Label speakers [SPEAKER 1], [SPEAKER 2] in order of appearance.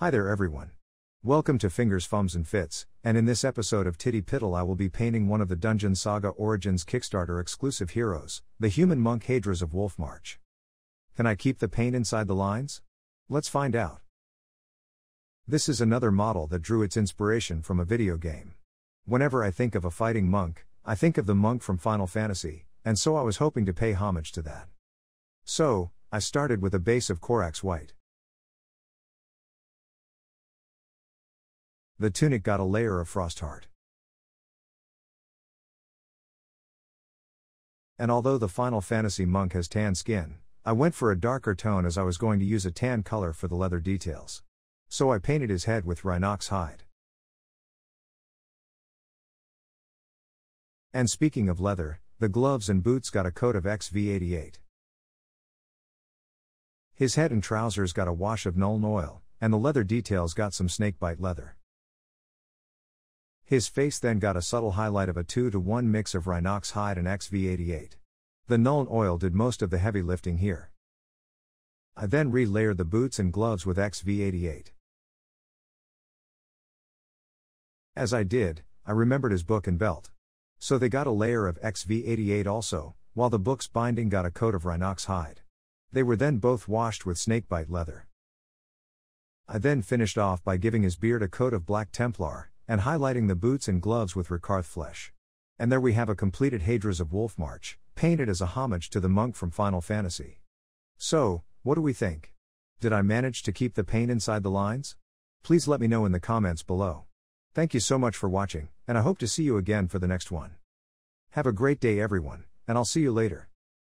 [SPEAKER 1] Hi there, everyone. Welcome to Fingers, Fumbs, and Fits, and in this episode of Titty Piddle, I will be painting one of the Dungeon Saga Origins Kickstarter exclusive heroes, the human monk Haderas of Wolfmarch. Can I keep the paint inside the lines? Let's find out. This is another model that drew its inspiration from a video game. Whenever I think of a fighting monk, I think of the monk from Final Fantasy, and so I was hoping to pay homage to that. So, I started with a base of Corax White. The tunic got a layer of Frostheart. And although the Final Fantasy monk has tan skin, I went for a darker tone as I was going to use a tan color for the leather details. So I painted his head with Rhinox hide. And speaking of leather, the gloves and boots got a coat of XV88. His head and trousers got a wash of Nuln Oil, and the leather details got some snakebite leather. His face then got a subtle highlight of a 2 to 1 mix of Rhinox hide and XV88. The Nuln Oil did most of the heavy lifting here. I then re-layered the boots and gloves with XV88. As I did, I remembered his book and belt. So they got a layer of XV88 also, while the book's binding got a coat of Rhinox hide. They were then both washed with snakebite leather. I then finished off by giving his beard a coat of black Templar, and highlighting the boots and gloves with Rakarth flesh. And there we have a completed Haderas of Wolfmarch, painted as a homage to the monk from Final Fantasy. So, what do we think? Did I manage to keep the paint inside the lines? Please let me know in the comments below. Thank you so much for watching, and I hope to see you again for the next one. Have a great day everyone, and I'll see you later.